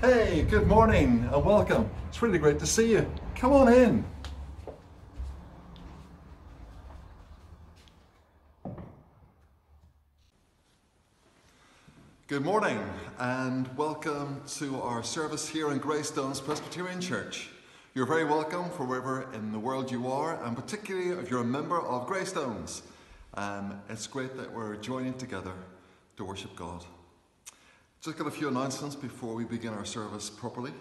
Hey, good morning and welcome. It's really great to see you. Come on in. Good morning and welcome to our service here in Greystones Presbyterian Church. You're very welcome for wherever in the world you are, and particularly if you're a member of Greystones. Um, it's great that we're joining together to worship God. Just got a few announcements before we begin our service properly.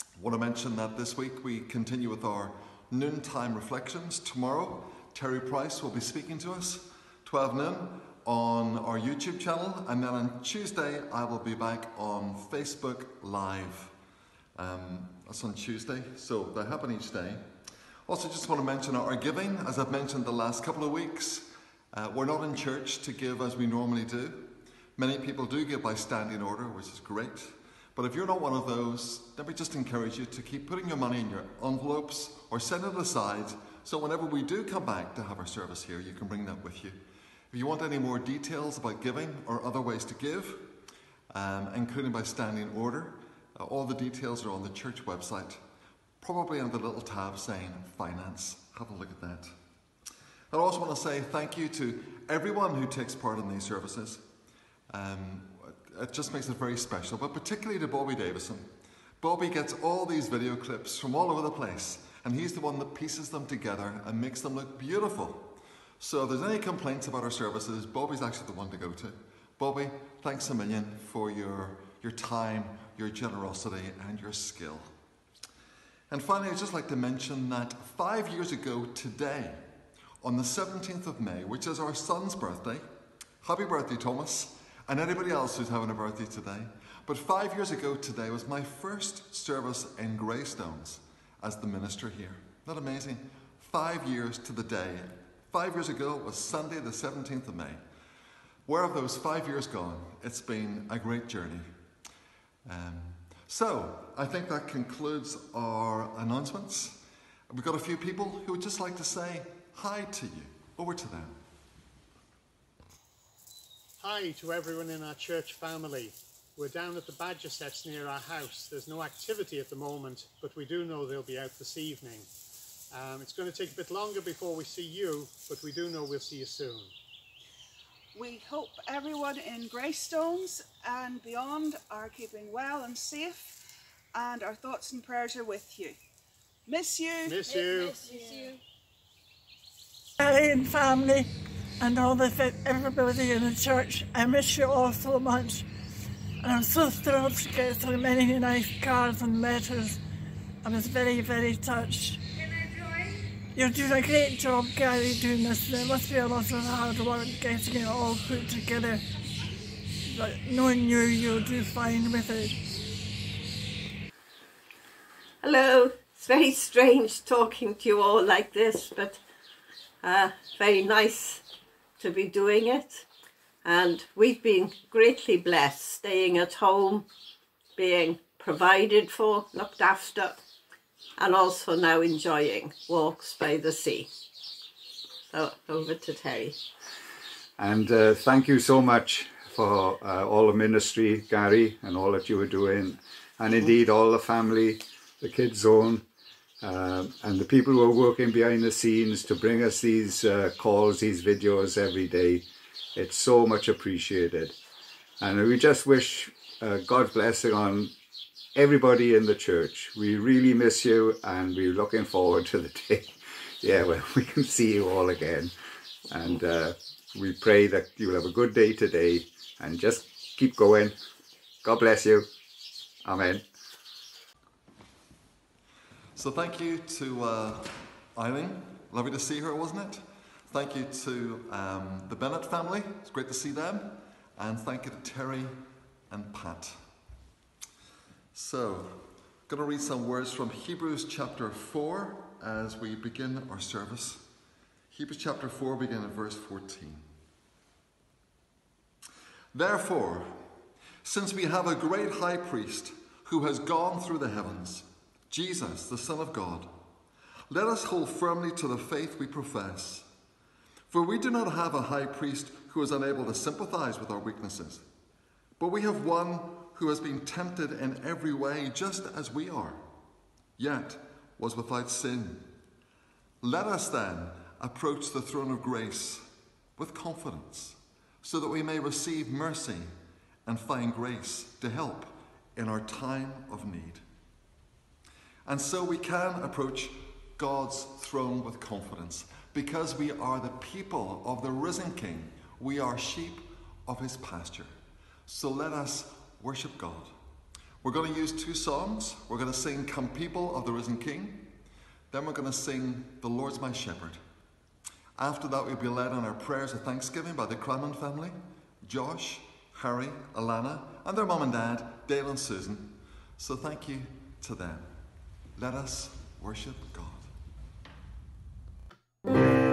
I want to mention that this week we continue with our noontime reflections. Tomorrow, Terry Price will be speaking to us, 12 noon, on our YouTube channel, and then on Tuesday I will be back on Facebook Live. Um, that's on Tuesday, so they happen each day. Also, just want to mention our giving. As I've mentioned the last couple of weeks, uh, we're not in church to give as we normally do. Many people do give by standing order, which is great. But if you're not one of those, let me just encourage you to keep putting your money in your envelopes or set it aside so whenever we do come back to have our service here, you can bring that with you. If you want any more details about giving or other ways to give, um, including by standing order, uh, all the details are on the church website, probably on the little tab saying finance. Have a look at that. I also want to say thank you to everyone who takes part in these services. Um, it just makes it very special, but particularly to Bobby Davison. Bobby gets all these video clips from all over the place, and he's the one that pieces them together and makes them look beautiful. So if there's any complaints about our services, Bobby's actually the one to go to. Bobby, thanks a million for your, your time, your generosity, and your skill. And finally, I'd just like to mention that five years ago today, on the 17th of May, which is our son's birthday, happy birthday, Thomas, and anybody else who's having a birthday today. But five years ago today was my first service in Greystones as the minister here. Not amazing? Five years to the day. Five years ago was Sunday, the 17th of May. Where have those five years gone? It's been a great journey. Um, so, I think that concludes our announcements. We've got a few people who would just like to say hi to you. Over to them. Hi to everyone in our church family. We're down at the Badger sets near our house. There's no activity at the moment, but we do know they'll be out this evening. Um, it's going to take a bit longer before we see you, but we do know we'll see you soon. We hope everyone in Greystones and beyond are keeping well and safe, and our thoughts and prayers are with you. Miss you. Miss you. Harry and family and all the everybody in the church. I miss you all so much. And I'm so thrilled to get so many nice cards and letters. I was very, very touched. You're doing a great job, Gary, doing this. There must be a lot of hard work getting it all put together. But knowing you, you'll do fine with it. Hello. It's very strange talking to you all like this, but uh, very nice to be doing it. And we've been greatly blessed staying at home, being provided for, looked after, and also now enjoying walks by the sea. So over to Terry. And uh, thank you so much for uh, all the ministry, Gary, and all that you were doing, and indeed all the family, the kids' zone, uh, and the people who are working behind the scenes to bring us these uh, calls, these videos every day. It's so much appreciated. And we just wish uh, God's blessing on everybody in the church. We really miss you and we're looking forward to the day, yeah, when we can see you all again. And uh, we pray that you'll have a good day today and just keep going. God bless you. Amen. So thank you to uh, Eileen. Lovely to see her, wasn't it? Thank you to um, the Bennett family. It's great to see them. And thank you to Terry and Pat. So, I'm going to read some words from Hebrews chapter 4 as we begin our service. Hebrews chapter 4, begin at verse 14. Therefore, since we have a great high priest who has gone through the heavens, Jesus, the Son of God, let us hold firmly to the faith we profess. For we do not have a high priest who is unable to sympathize with our weaknesses, but we have one who has been tempted in every way, just as we are, yet was without sin. Let us then approach the throne of grace with confidence, so that we may receive mercy and find grace to help in our time of need. And so we can approach God's throne with confidence because we are the people of the risen King. We are sheep of his pasture. So let us worship God. We're going to use two songs. We're going to sing Come People of the Risen King. Then we're going to sing The Lord's My Shepherd. After that, we'll be led on our prayers of thanksgiving by the Craman family, Josh, Harry, Alana, and their mum and dad, Dale and Susan. So thank you to them. Let us worship God.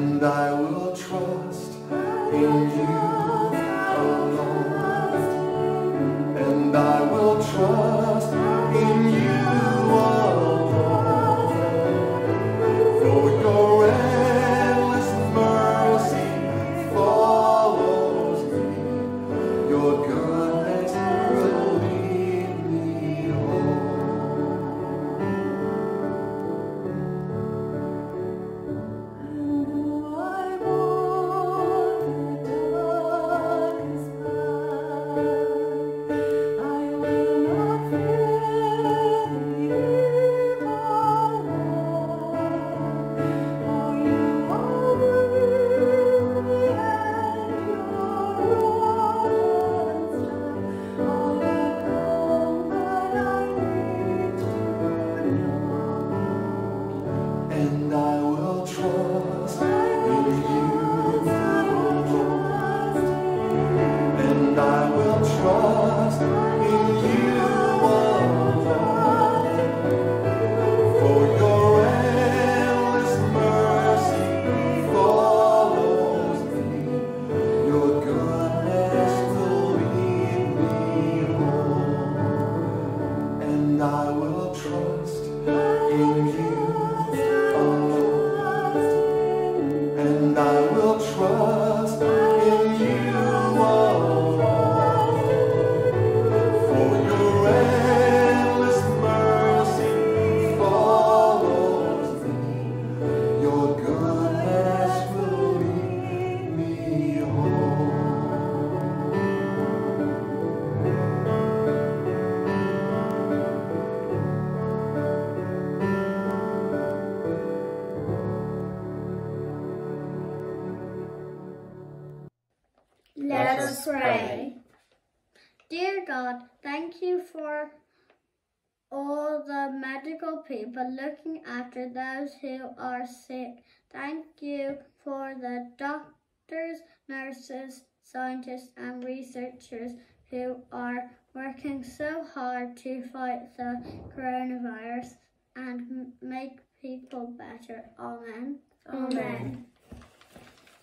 And I will trust in you those who are sick. Thank you for the doctors, nurses, scientists, and researchers who are working so hard to fight the coronavirus and make people better. Amen. Amen.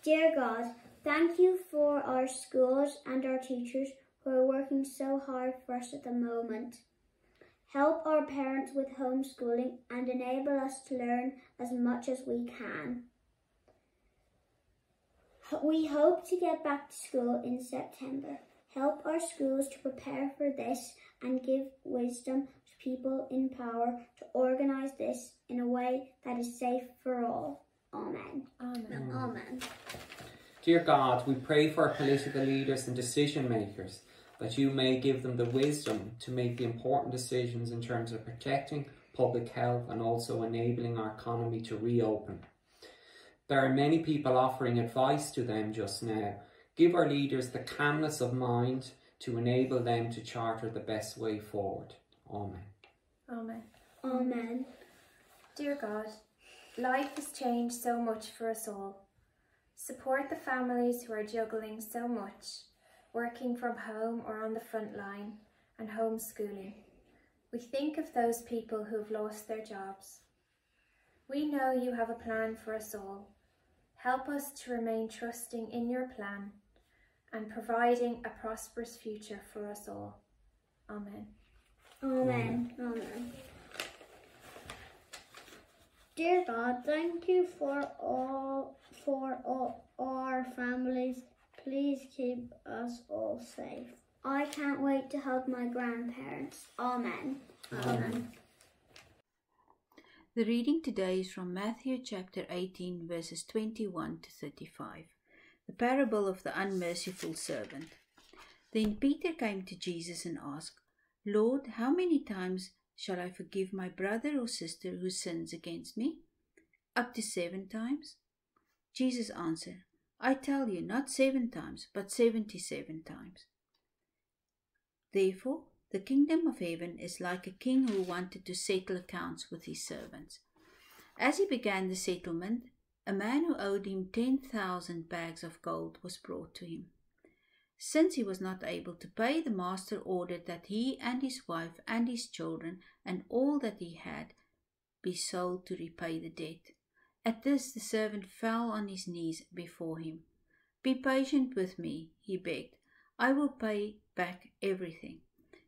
Dear God, thank you for our schools and our teachers who are working so hard for us at the moment. Help our parents with homeschooling and enable us to learn as much as we can. We hope to get back to school in September. Help our schools to prepare for this and give wisdom to people in power to organise this in a way that is safe for all. Amen. Amen. Amen. Dear God, we pray for our political leaders and decision makers that you may give them the wisdom to make the important decisions in terms of protecting public health and also enabling our economy to reopen. There are many people offering advice to them just now. Give our leaders the calmness of mind to enable them to charter the best way forward. Amen. Amen. Amen. Dear God, life has changed so much for us all. Support the families who are juggling so much, working from home or on the front line, and homeschooling. We think of those people who have lost their jobs. We know you have a plan for us all. Help us to remain trusting in your plan and providing a prosperous future for us all. Amen. Amen. Amen. Dear God, thank you for all for all our families. Please keep us all safe. I can't wait to hug my grandparents. Amen. Amen. The reading today is from Matthew chapter 18, verses 21 to 35, the parable of the unmerciful servant. Then Peter came to Jesus and asked, Lord, how many times shall I forgive my brother or sister who sins against me? Up to seven times? Jesus answered, I tell you, not seven times, but seventy seven times. Therefore, the kingdom of heaven is like a king who wanted to settle accounts with his servants. As he began the settlement, a man who owed him ten thousand bags of gold was brought to him. Since he was not able to pay, the master ordered that he and his wife and his children and all that he had be sold to repay the debt. At this, the servant fell on his knees before him. Be patient with me, he begged. I will pay back everything.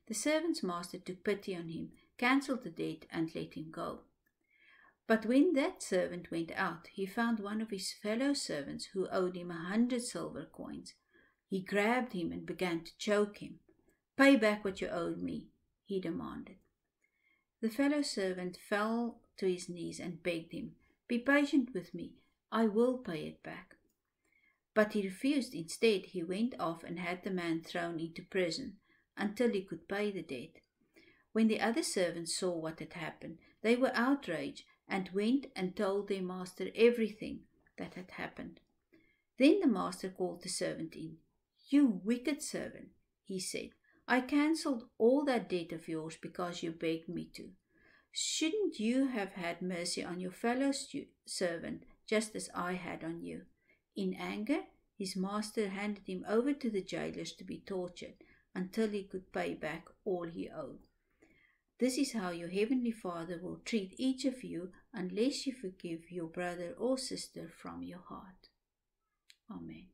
The servant's master took pity on him, cancelled the debt, and let him go. But when that servant went out, he found one of his fellow servants who owed him a hundred silver coins. He grabbed him and began to choke him. Pay back what you owed me, he demanded. The fellow servant fell to his knees and begged him, Be patient with me, I will pay it back. But he refused. Instead, he went off and had the man thrown into prison until he could pay the debt. When the other servants saw what had happened, they were outraged and went and told their master everything that had happened. Then the master called the servant in. You wicked servant, he said, I cancelled all that debt of yours because you begged me to. Shouldn't you have had mercy on your fellow servant just as I had on you? In anger, his master handed him over to the jailers to be tortured until he could pay back all he owed. This is how your heavenly Father will treat each of you unless you forgive your brother or sister from your heart. Amen.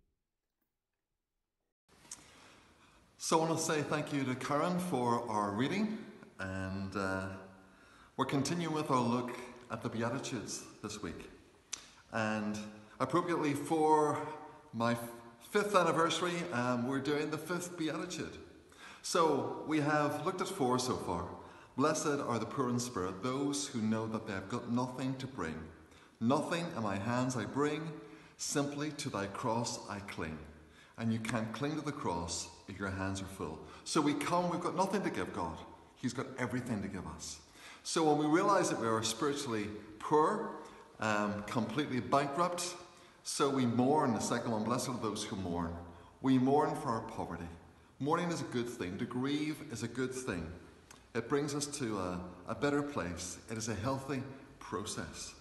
So I want to say thank you to Karen for our reading, and uh, we're continuing with our look at the Beatitudes this week. And appropriately for my fifth anniversary, um, we're doing the fifth Beatitude. So we have looked at four so far. Blessed are the poor in spirit, those who know that they have got nothing to bring. Nothing in my hands I bring, simply to thy cross I cling. And you can't cling to the cross if your hands are full. So we come, we've got nothing to give God. He's got everything to give us. So when we realize that we are spiritually poor, um, completely bankrupt, so we mourn, the second one, blessed are those who mourn. We mourn for our poverty. Mourning is a good thing. To grieve is a good thing. It brings us to a, a better place. It is a healthy process.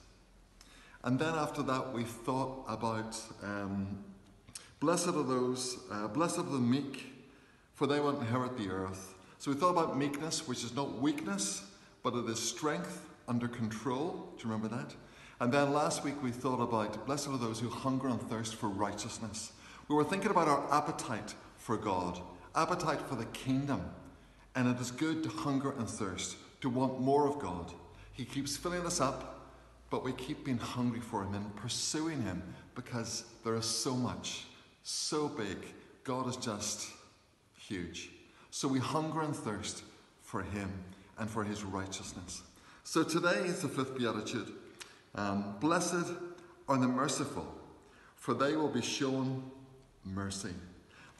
And then after that, we thought about um, blessed are those, uh, blessed are the meek, for they will inherit the earth. So we thought about meekness, which is not weakness, but it is strength under control. Do you remember that? And then last week we thought about blessed are those who hunger and thirst for righteousness. We were thinking about our appetite for God, appetite for the kingdom. And it is good to hunger and thirst, to want more of God. He keeps filling us up, but we keep being hungry for Him and pursuing Him because there is so much, so big. God is just huge. So we hunger and thirst for Him and for His righteousness. So today is the fifth beatitude. Um, Blessed are the merciful, for they will be shown mercy.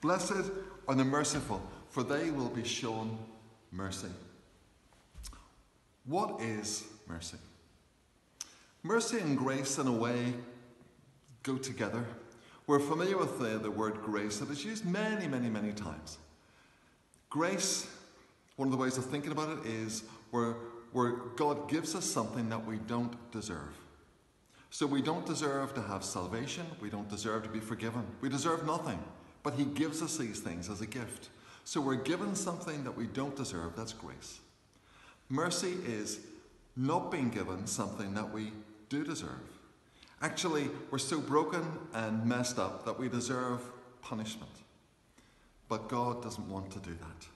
Blessed are the merciful, for they will be shown mercy. What is mercy? Mercy and grace, in a way, go together. We're familiar with the, the word grace that is used many, many, many times. Grace, one of the ways of thinking about it is where, where God gives us something that we don't deserve. So we don't deserve to have salvation, we don't deserve to be forgiven, we deserve nothing. But He gives us these things as a gift. So we're given something that we don't deserve, that's grace. Mercy is not being given something that we do deserve. Actually, we're so broken and messed up that we deserve punishment. But God doesn't want to do that.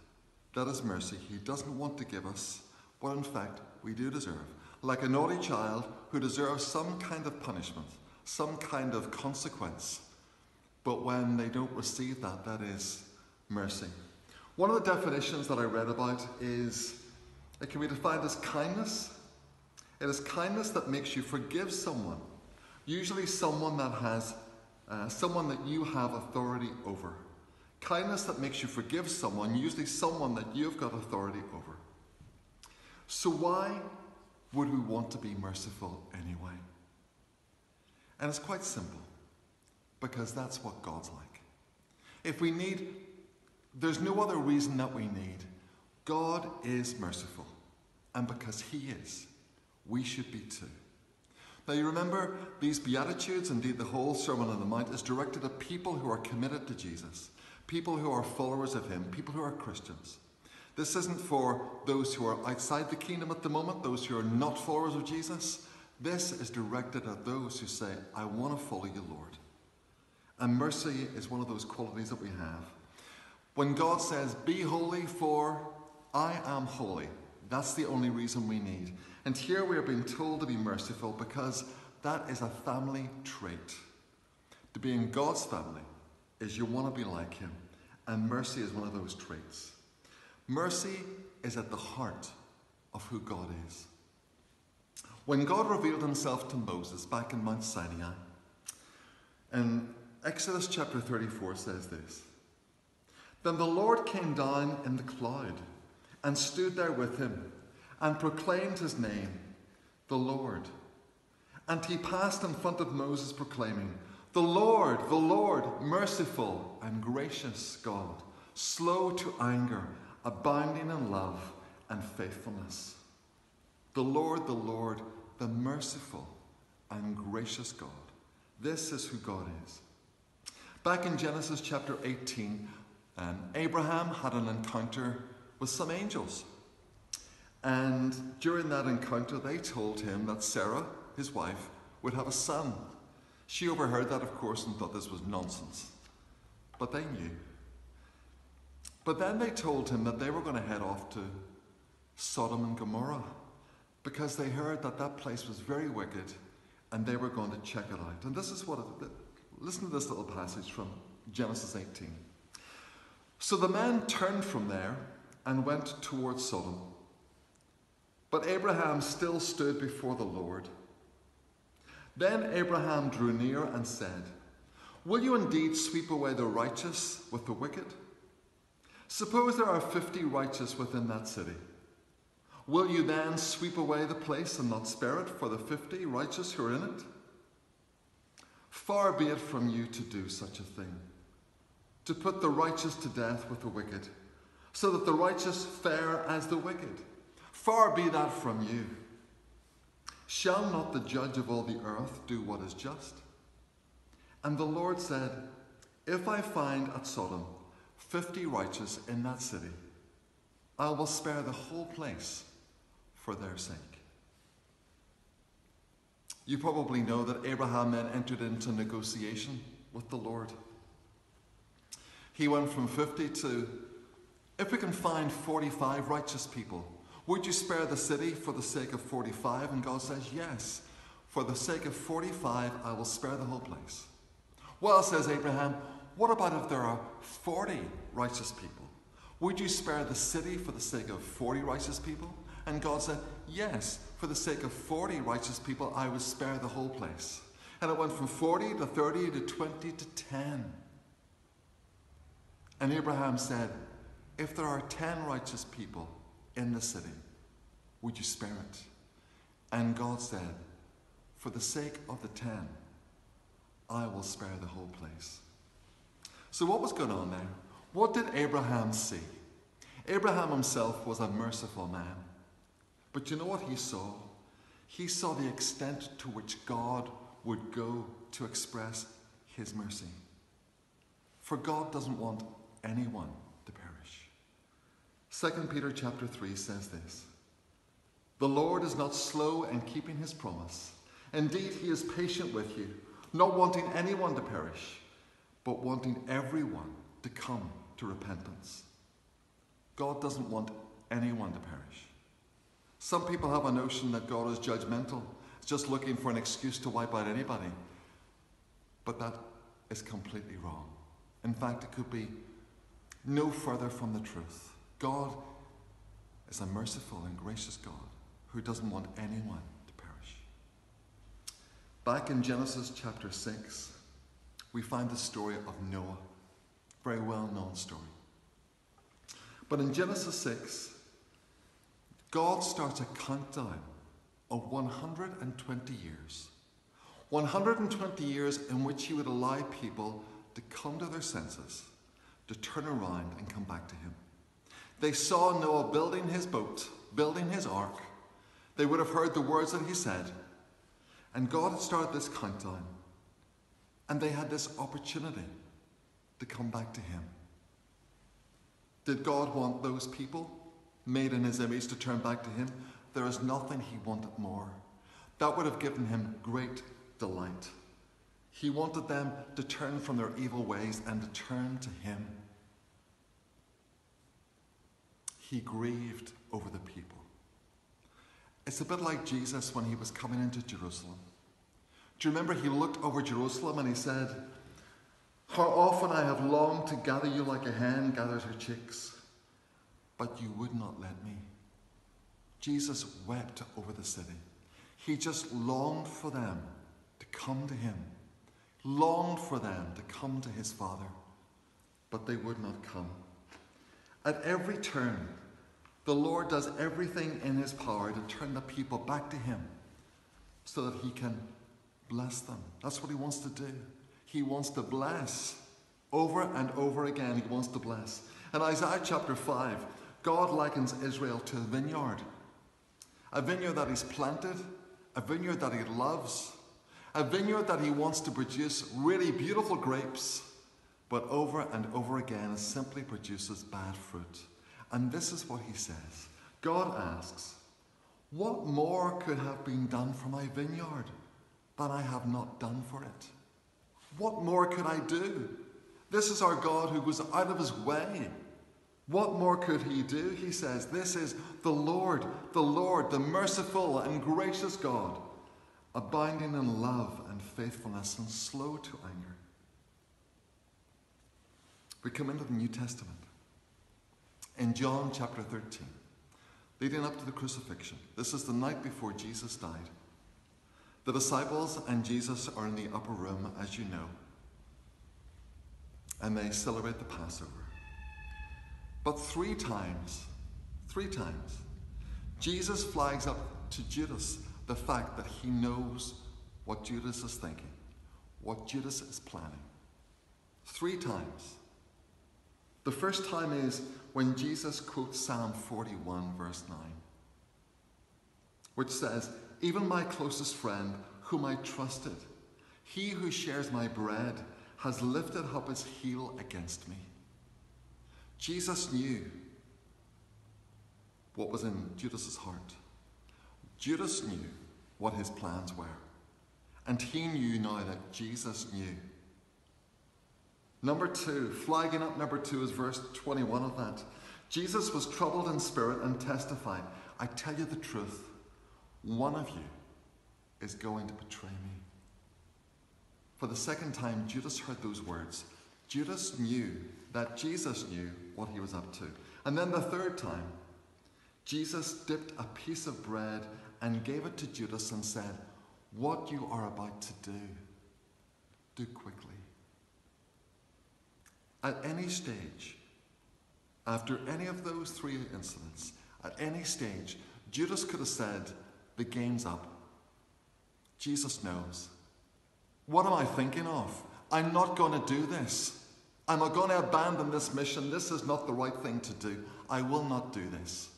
That is mercy. He doesn't want to give us what, in fact, we do deserve. Like a naughty child who deserves some kind of punishment, some kind of consequence. But when they don't receive that, that is mercy. One of the definitions that I read about is it can be defined as kindness. It is kindness that makes you forgive someone, usually someone that has uh, someone that you have authority over. Kindness that makes you forgive someone, usually someone that you've got authority over. So why would we want to be merciful anyway? And it's quite simple, because that's what God's like. If we need, there's no other reason that we need. God is merciful, and because He is, we should be too. Now, you remember these Beatitudes, indeed, the whole Sermon on the Mount is directed at people who are committed to Jesus, people who are followers of Him, people who are Christians. This isn't for those who are outside the kingdom at the moment, those who are not followers of Jesus. This is directed at those who say, I want to follow you, Lord. And mercy is one of those qualities that we have. When God says, Be holy, for I am holy, that's the only reason we need. And here we are being told to be merciful because that is a family trait. To be in God's family is you want to be like Him, and mercy is one of those traits. Mercy is at the heart of who God is. When God revealed Himself to Moses back in Mount Sinai, in Exodus chapter 34 says this Then the Lord came down in the cloud and stood there with him and proclaimed his name, the Lord. And he passed in front of Moses, proclaiming, The Lord, the Lord, merciful and gracious God, slow to anger, abounding in love and faithfulness. The Lord, the Lord, the merciful and gracious God. This is who God is. Back in Genesis chapter 18, um, Abraham had an encounter with some angels. And during that encounter, they told him that Sarah, his wife, would have a son. She overheard that, of course, and thought this was nonsense. But they knew. But then they told him that they were going to head off to Sodom and Gomorrah because they heard that that place was very wicked and they were going to check it out. And this is what it, listen to this little passage from Genesis 18. So the men turned from there and went towards Sodom. But Abraham still stood before the Lord. Then Abraham drew near and said, Will you indeed sweep away the righteous with the wicked? Suppose there are fifty righteous within that city. Will you then sweep away the place and not spare it for the fifty righteous who are in it? Far be it from you to do such a thing, to put the righteous to death with the wicked, so that the righteous fare as the wicked. Far be that from you. Shall not the judge of all the earth do what is just? And the Lord said, If I find at Sodom fifty righteous in that city, I will spare the whole place for their sake. You probably know that Abraham then entered into negotiation with the Lord. He went from 50 to, if we can find 45 righteous people, would you spare the city for the sake of 45? And God says, Yes. For the sake of 45, I will spare the whole place. Well, says Abraham, what about if there are 40 righteous people? Would you spare the city for the sake of 40 righteous people? And God said, Yes, for the sake of 40 righteous people, I will spare the whole place. And it went from 40 to 30 to 20 to 10. And Abraham said, If there are 10 righteous people, in the city, would you spare it? And God said, For the sake of the ten, I will spare the whole place. So, what was going on there? What did Abraham see? Abraham himself was a merciful man. But you know what he saw? He saw the extent to which God would go to express his mercy. For God doesn't want anyone 2 Peter chapter 3 says this The Lord is not slow in keeping his promise. Indeed, he is patient with you, not wanting anyone to perish, but wanting everyone to come to repentance. God doesn't want anyone to perish. Some people have a notion that God is judgmental, just looking for an excuse to wipe out anybody. But that is completely wrong. In fact, it could be no further from the truth. God is a merciful and gracious God who doesn't want anyone to perish. Back in Genesis chapter 6, we find the story of Noah, very well known story. But in Genesis 6, God starts a countdown of 120 years. 120 years in which he would allow people to come to their senses, to turn around and come back to him. They saw Noah building his boat, building his ark. They would have heard the words that he said. And God had started this countdown. And they had this opportunity to come back to him. Did God want those people made in his image to turn back to him? There is nothing he wanted more. That would have given him great delight. He wanted them to turn from their evil ways and to turn to him. He grieved over the people. It's a bit like Jesus when he was coming into Jerusalem. Do you remember he looked over Jerusalem and he said, How often I have longed to gather you like a hen gathers her chicks, but you would not let me. Jesus wept over the city. He just longed for them to come to him, longed for them to come to his Father, but they would not come. At every turn, the Lord does everything in his power to turn the people back to him so that he can bless them. That's what he wants to do. He wants to bless. Over and over again, he wants to bless. In Isaiah chapter 5, God likens Israel to a vineyard. A vineyard that he's planted, a vineyard that he loves, a vineyard that he wants to produce really beautiful grapes, but over and over again simply produces bad fruit. And this is what he says God asks, What more could have been done for my vineyard than I have not done for it? What more could I do? This is our God who was out of his way. What more could he do? He says, This is the Lord, the Lord, the merciful and gracious God, abounding in love and faithfulness and slow to anger. We come into the New Testament. In John chapter 13, leading up to the crucifixion, this is the night before Jesus died. The disciples and Jesus are in the upper room, as you know, and they celebrate the Passover. But three times, three times, Jesus flags up to Judas the fact that he knows what Judas is thinking, what Judas is planning. Three times. The first time is when Jesus quotes Psalm 41, verse 9, which says, Even my closest friend, whom I trusted, he who shares my bread, has lifted up his heel against me. Jesus knew what was in Judas's heart. Judas knew what his plans were. And he knew now that Jesus knew. Number two, flagging up number two is verse 21 of that. Jesus was troubled in spirit and testified, I tell you the truth, one of you is going to betray me. For the second time, Judas heard those words. Judas knew that Jesus knew what he was up to. And then the third time, Jesus dipped a piece of bread and gave it to Judas and said, What you are about to do, do quickly. At any stage, after any of those three incidents, at any stage, Judas could have said, The game's up. Jesus knows. What am I thinking of? I'm not going to do this. I'm going to abandon this mission. This is not the right thing to do. I will not do this.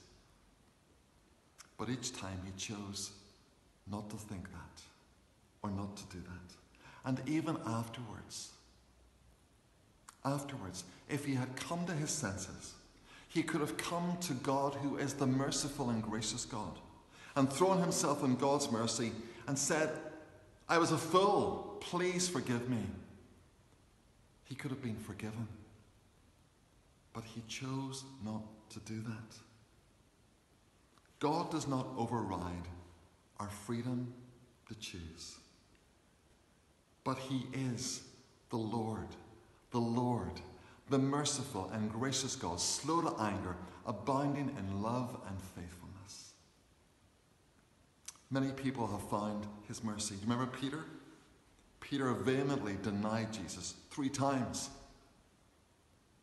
But each time he chose not to think that or not to do that. And even afterwards, afterwards, if he had come to his senses, he could have come to God, who is the merciful and gracious God, and thrown himself in God's mercy and said, I was a fool. Please forgive me. He could have been forgiven. But he chose not to do that. God does not override our freedom to choose. But he is the Lord, the Lord, the merciful and gracious God, slow to anger, abounding in love and faithfulness. Many people have found his mercy. You remember Peter? Peter vehemently denied Jesus three times.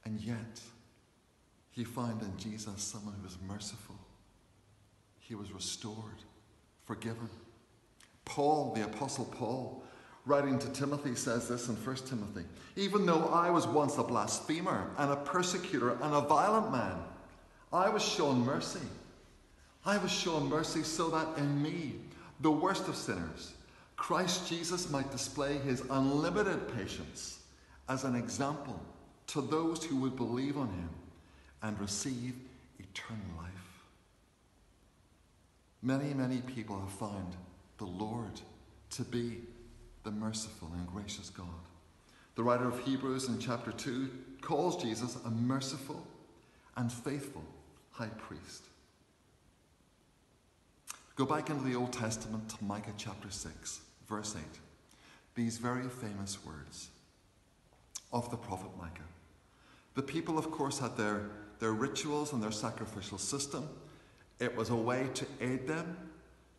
And yet, he found in Jesus someone who was merciful. He was restored, forgiven. Paul, the Apostle Paul, writing to Timothy, says this in 1 Timothy Even though I was once a blasphemer and a persecutor and a violent man, I was shown mercy. I was shown mercy so that in me, the worst of sinners, Christ Jesus might display his unlimited patience as an example to those who would believe on him and receive eternal life. Many, many people have found the Lord, to be the merciful and gracious God. The writer of Hebrews in chapter 2 calls Jesus a merciful and faithful high priest. Go back into the Old Testament to Micah chapter 6, verse 8. These very famous words of the prophet Micah. The people, of course, had their, their rituals and their sacrificial system. It was a way to aid them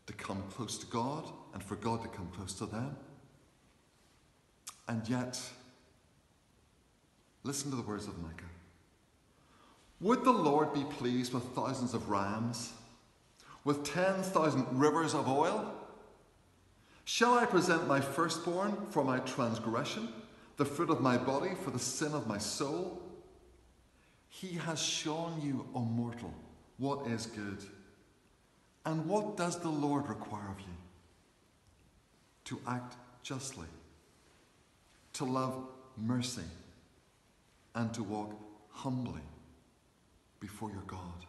to come close to God and for God to come close to them. And yet, listen to the words of Micah. Would the Lord be pleased with thousands of rams, with 10,000 rivers of oil? Shall I present my firstborn for my transgression, the fruit of my body for the sin of my soul? He has shown you, O mortal, what is good. And what does the Lord require of you? To act justly, to love mercy, and to walk humbly before your God.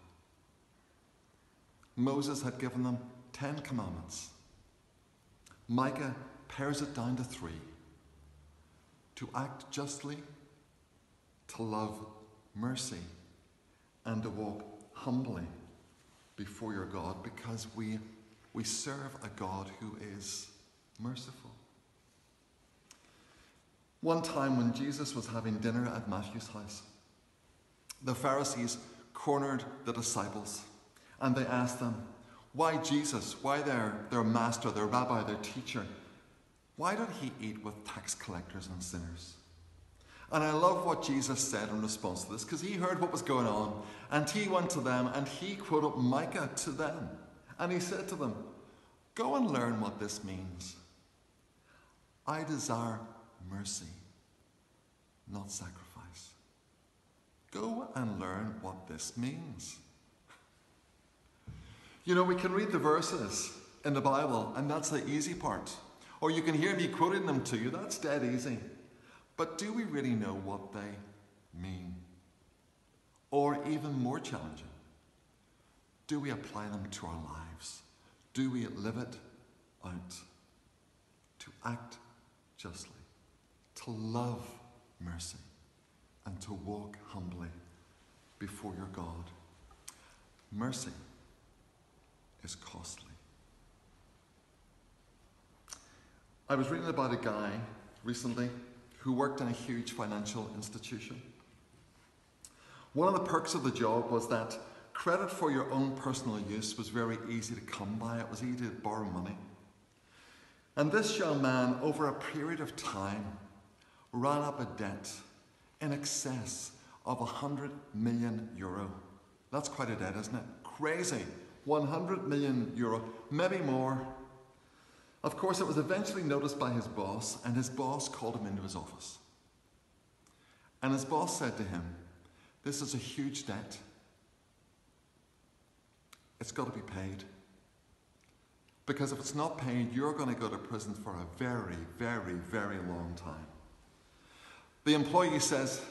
Moses had given them Ten Commandments. Micah pares it down to three to act justly, to love mercy, and to walk humbly before your God because we, we serve a God who is merciful. One time when Jesus was having dinner at Matthew's house, the Pharisees cornered the disciples and they asked them, Why Jesus? Why their, their master, their rabbi, their teacher? Why did he eat with tax collectors and sinners? And I love what Jesus said in response to this because he heard what was going on and he went to them and he quoted Micah to them. And he said to them, Go and learn what this means. I desire mercy, not sacrifice. Go and learn what this means. You know, we can read the verses in the Bible, and that's the easy part. Or you can hear me quoting them to you, that's dead easy. But do we really know what they mean? Or even more challenging, do we apply them to our lives? Do we live it out? To act justly, love mercy, and to walk humbly before your God. Mercy is costly. I was reading about a guy recently who worked in a huge financial institution. One of the perks of the job was that credit for your own personal use was very easy to come by, it was easy to borrow money. And this young man, over a period of time, ran up a debt in excess of 100 million euro. That's quite a debt, isn't it? Crazy. 100 million euro, maybe more. Of course, it was eventually noticed by his boss, and his boss called him into his office. And his boss said to him, This is a huge debt. It's got to be paid. Because if it's not paid, you're going to go to prison for a very, very, very long time. The employee says,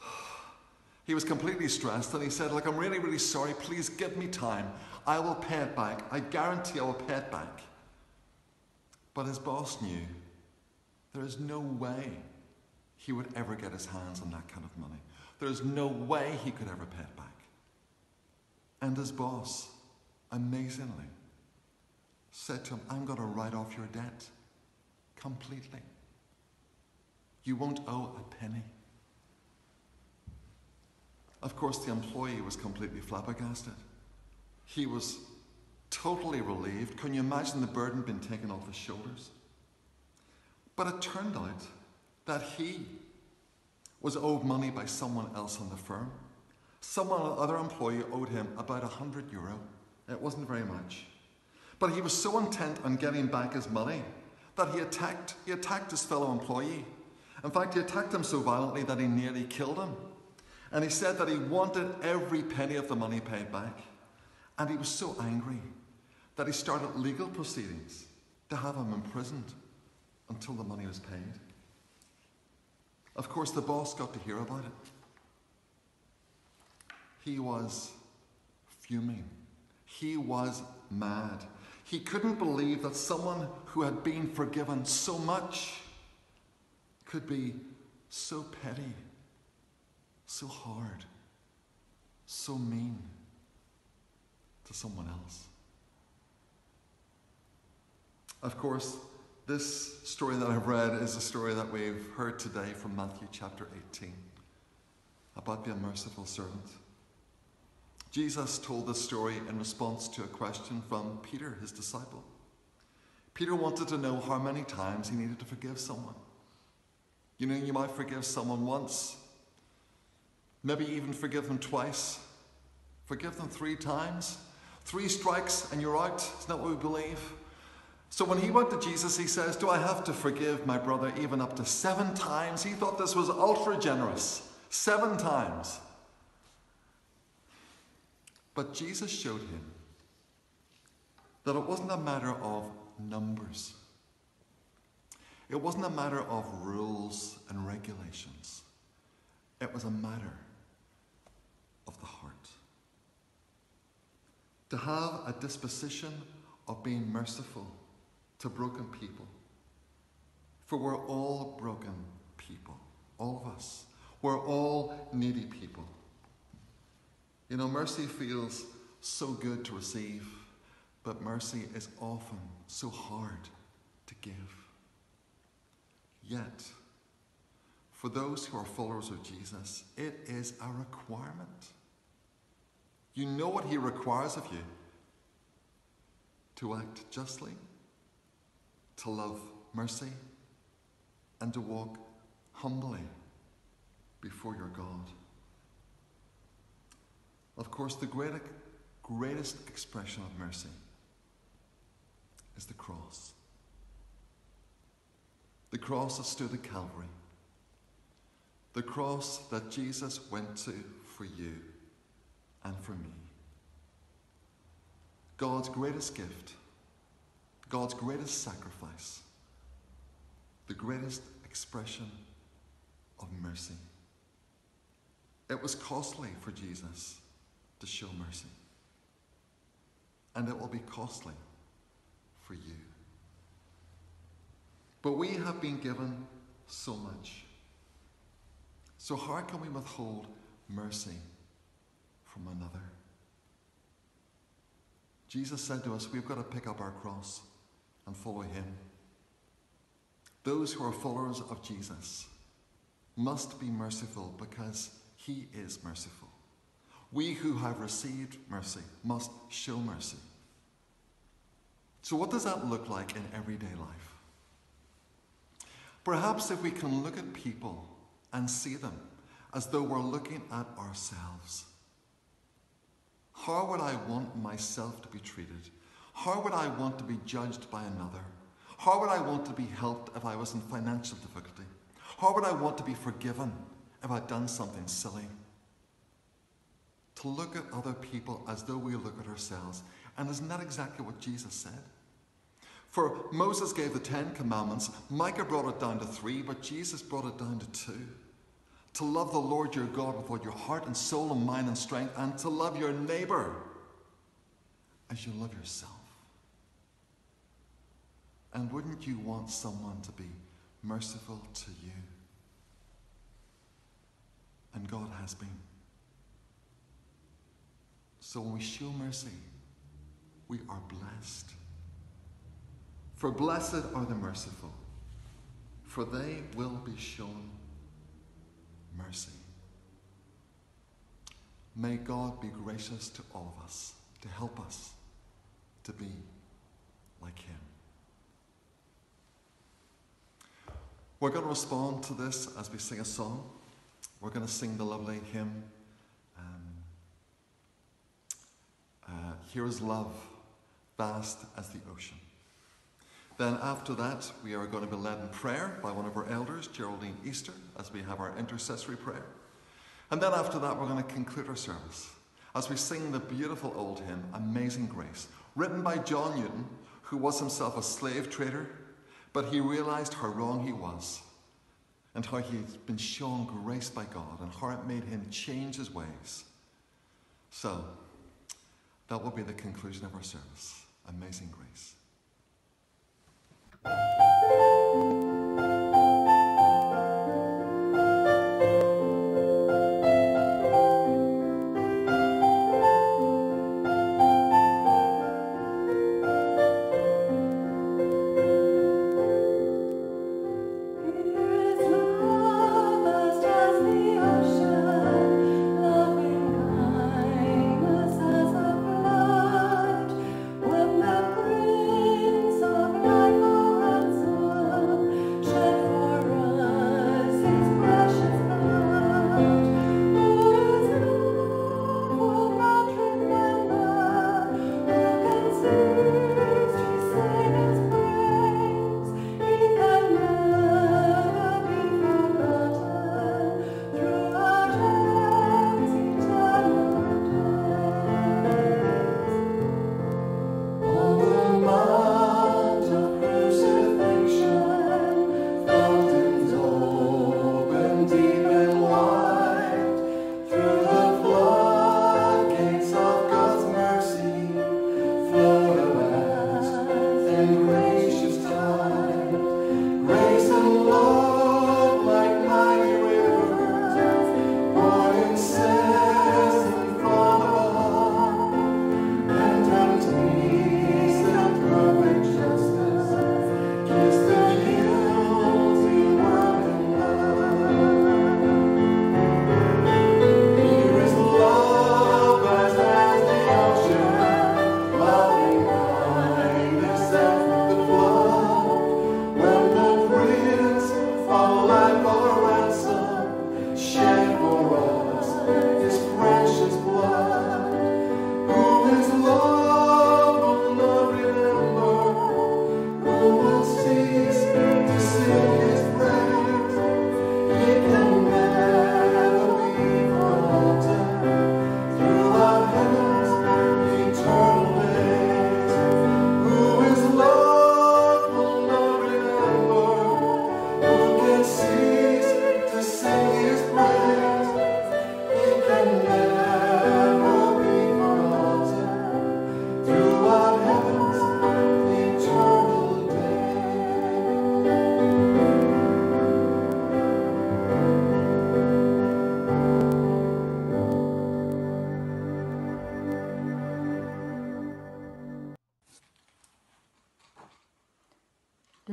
he was completely stressed and he said, Look, I'm really, really sorry. Please give me time. I will pay it back. I guarantee I will pay it back. But his boss knew there is no way he would ever get his hands on that kind of money. There is no way he could ever pay it back. And his boss, amazingly, said to him, I'm going to write off your debt completely. You won't owe a penny. Of course, the employee was completely flabbergasted. He was totally relieved. Can you imagine the burden being taken off his shoulders? But it turned out that he was owed money by someone else in the firm. Someone, other employee, owed him about 100 euro. It wasn't very much. But he was so intent on getting back his money that he attacked, he attacked his fellow employee. In fact, he attacked him so violently that he nearly killed him. And he said that he wanted every penny of the money paid back. And he was so angry that he started legal proceedings to have him imprisoned until the money was paid. Of course, the boss got to hear about it. He was fuming. He was mad. He couldn't believe that someone who had been forgiven so much could be so petty, so hard, so mean to someone else. Of course, this story that I've read is a story that we've heard today from Matthew chapter 18 about the unmerciful servant. Jesus told this story in response to a question from Peter, his disciple. Peter wanted to know how many times he needed to forgive someone. You know, you might forgive someone once, maybe even forgive them twice, forgive them three times. Three strikes and you're out. Isn't that what we believe? So when he went to Jesus, he says, Do I have to forgive my brother even up to seven times? He thought this was ultra generous. Seven times. But Jesus showed him that it wasn't a matter of numbers. It wasn't a matter of rules and regulations. It was a matter of the heart. To have a disposition of being merciful to broken people. For we're all broken people, all of us. We're all needy people. You know, mercy feels so good to receive, but mercy is often so hard to give. Yet, for those who are followers of Jesus, it is a requirement. You know what He requires of you to act justly, to love mercy, and to walk humbly before your God. Of course, the great, greatest expression of mercy is the cross. The cross that stood at Calvary. The cross that Jesus went to for you and for me. God's greatest gift, God's greatest sacrifice, the greatest expression of mercy. It was costly for Jesus to show mercy. And it will be costly for you. But we have been given so much. So, how can we withhold mercy from another? Jesus said to us, We've got to pick up our cross and follow Him. Those who are followers of Jesus must be merciful because He is merciful. We who have received mercy must show mercy. So, what does that look like in everyday life? Perhaps if we can look at people and see them as though we're looking at ourselves. How would I want myself to be treated? How would I want to be judged by another? How would I want to be helped if I was in financial difficulty? How would I want to be forgiven if I'd done something silly? To look at other people as though we look at ourselves. And isn't that exactly what Jesus said? For Moses gave the Ten Commandments, Micah brought it down to three, but Jesus brought it down to two. To love the Lord your God with all your heart and soul and mind and strength, and to love your neighbor as you love yourself. And wouldn't you want someone to be merciful to you? And God has been. So when we show mercy, we are blessed. For blessed are the merciful, for they will be shown mercy. May God be gracious to all of us, to help us to be like Him. We're going to respond to this as we sing a song. We're going to sing the lovely hymn, um, uh, Here is Love, Vast as the Ocean. Then after that, we are going to be led in prayer by one of our elders, Geraldine Easter, as we have our intercessory prayer. And then after that, we're going to conclude our service as we sing the beautiful old hymn, Amazing Grace, written by John Newton, who was himself a slave trader, but he realized how wrong he was and how he'd been shown grace by God and how it made him change his ways. So, that will be the conclusion of our service Amazing Grace. Música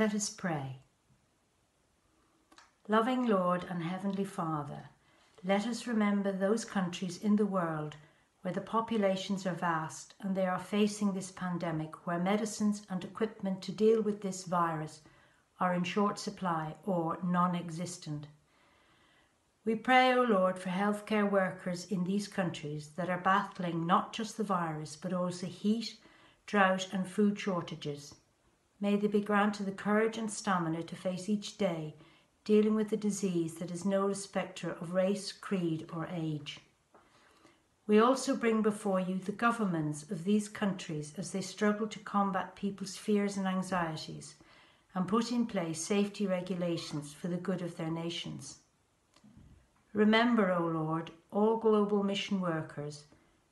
Let us pray. Loving Lord and Heavenly Father, let us remember those countries in the world where the populations are vast and they are facing this pandemic, where medicines and equipment to deal with this virus are in short supply or non existent. We pray, O Lord, for healthcare workers in these countries that are battling not just the virus but also heat, drought, and food shortages. May they be granted the courage and stamina to face each day dealing with a disease that is no respecter of race, creed, or age. We also bring before you the governments of these countries as they struggle to combat people's fears and anxieties and put in place safety regulations for the good of their nations. Remember, O Lord, all global mission workers,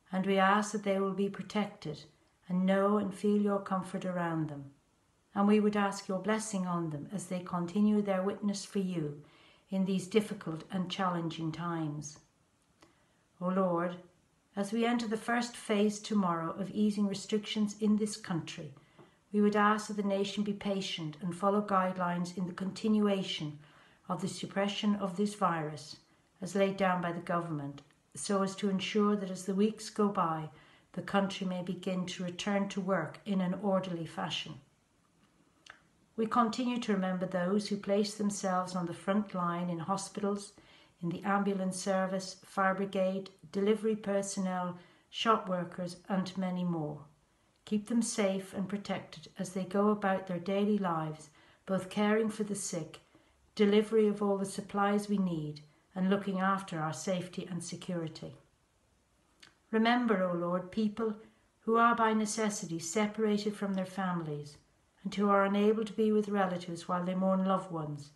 and we ask that they will be protected and know and feel your comfort around them and we would ask your blessing on them as they continue their witness for you in these difficult and challenging times. O Lord, as we enter the first phase tomorrow of easing restrictions in this country, we would ask that the nation be patient and follow guidelines in the continuation of the suppression of this virus as laid down by the government, so as to ensure that as the weeks go by, the country may begin to return to work in an orderly fashion. We continue to remember those who place themselves on the front line in hospitals, in the ambulance service, fire brigade, delivery personnel, shop workers, and many more. Keep them safe and protected as they go about their daily lives, both caring for the sick, delivery of all the supplies we need, and looking after our safety and security. Remember, O Lord, people who are by necessity separated from their families and who are unable to be with relatives while they mourn loved ones,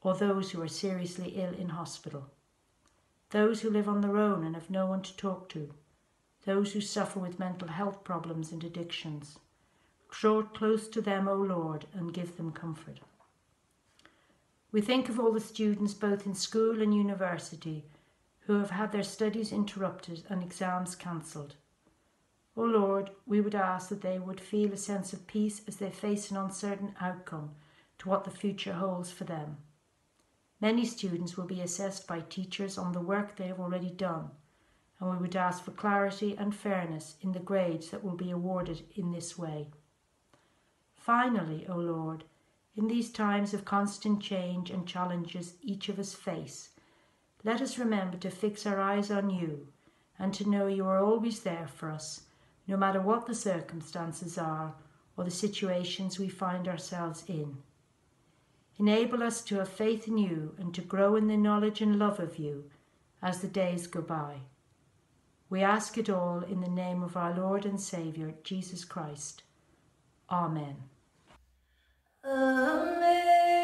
or those who are seriously ill in hospital, those who live on their own and have no one to talk to, those who suffer with mental health problems and addictions, Draw close to them, O Lord, and give them comfort. We think of all the students, both in school and university, who have had their studies interrupted and exams cancelled. O Lord, we would ask that they would feel a sense of peace as they face an uncertain outcome to what the future holds for them. Many students will be assessed by teachers on the work they have already done, and we would ask for clarity and fairness in the grades that will be awarded in this way. Finally, O Lord, in these times of constant change and challenges each of us face, let us remember to fix our eyes on you and to know you are always there for us, no matter what the circumstances are or the situations we find ourselves in. Enable us to have faith in you and to grow in the knowledge and love of you as the days go by. We ask it all in the name of our Lord and Saviour, Jesus Christ. Amen. Amen.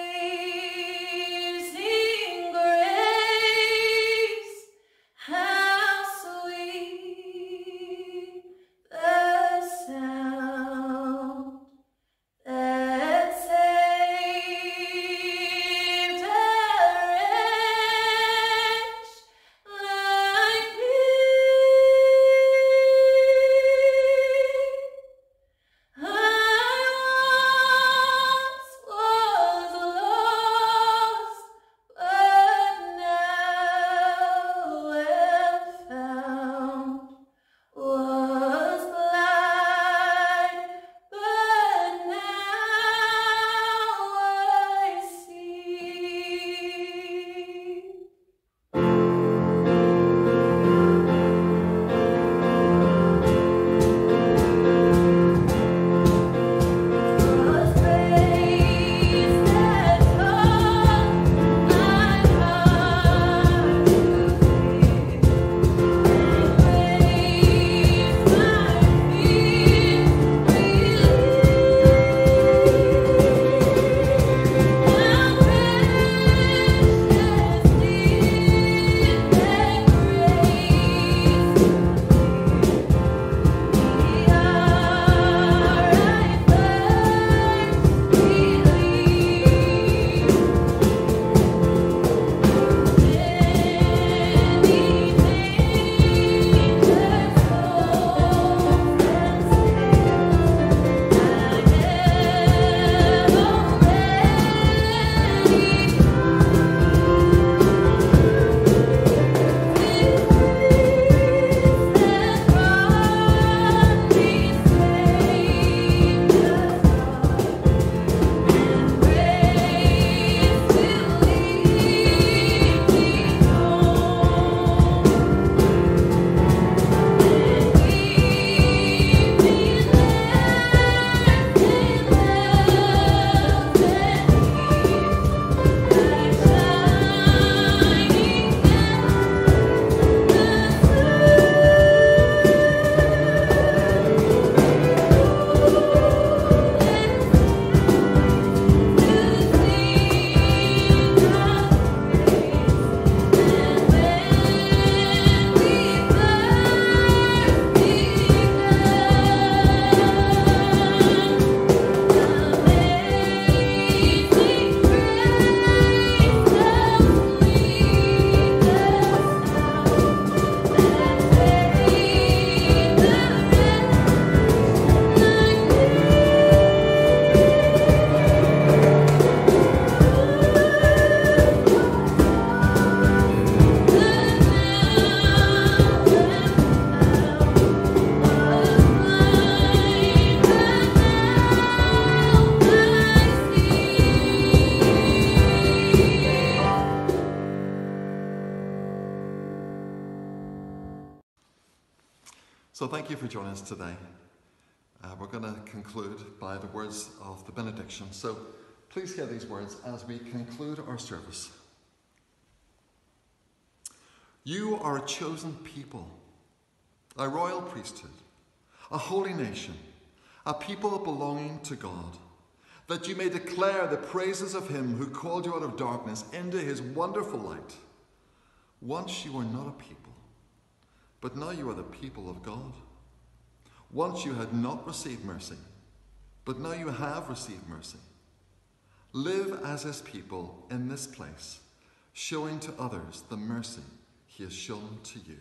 By the words of the benediction. So please hear these words as we conclude our service. You are a chosen people, a royal priesthood, a holy nation, a people belonging to God, that you may declare the praises of him who called you out of darkness into his wonderful light. Once you were not a people, but now you are the people of God. Once you had not received mercy, but now you have received mercy. Live as his people in this place, showing to others the mercy he has shown to you.